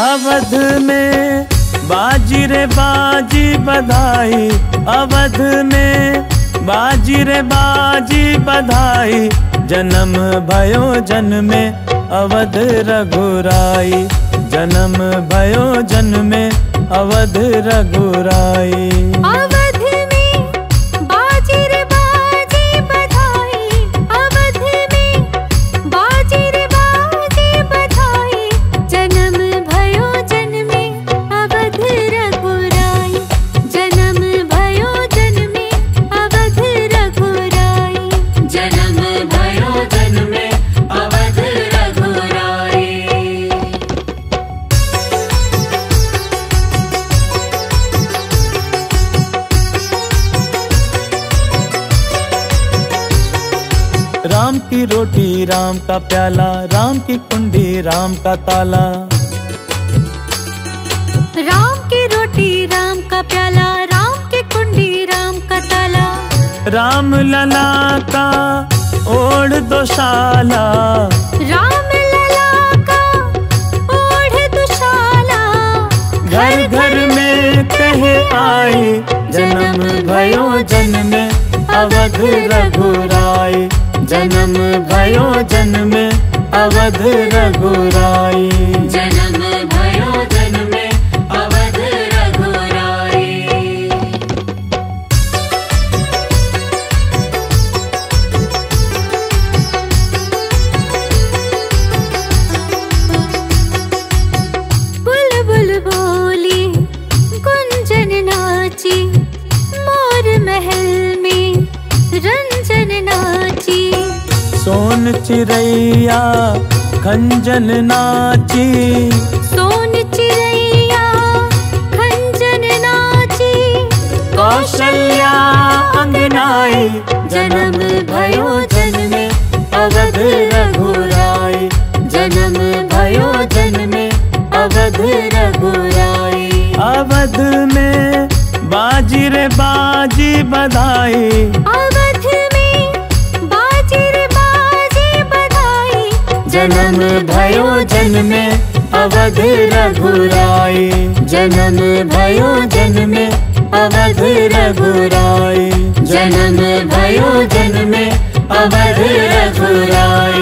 अवध में बाजी रे बाजी बधाई। अवध में बाजी रे बाजी बधाई। जन्म भयो जन में अवध रघुराई। जन्म भयो जन में अवध रघुराई। राम की रोटी राम का प्याला राम की कुंडी राम का ताला। राम की रोटी राम का प्याला राम की कुंडी राम का ताला। राम लला का ओढ़ दोशाला राम लला का ओढ़ दुशाला घर घर में कहे आई जन्म भयो जन्म अवध रघुराई जन्म भयो जन्म अवध रघुराई। जन्म भयो सोन चिड़ैया खंजन नाची। सोन चिड़ैया खंजन नाची। कौशल्या अंगनाई जन्म भयो जन्मे अवध रघुराई। जन्म भयो जन्मे अवध रघुराई। अवध में बाजी रे बाजी बधाई। जन्म भयो जन्मे, अवध रघुराई जन्म भयो जन्मे, अवध रघुराई जन्म भयो जन्मे, अवध रघुराई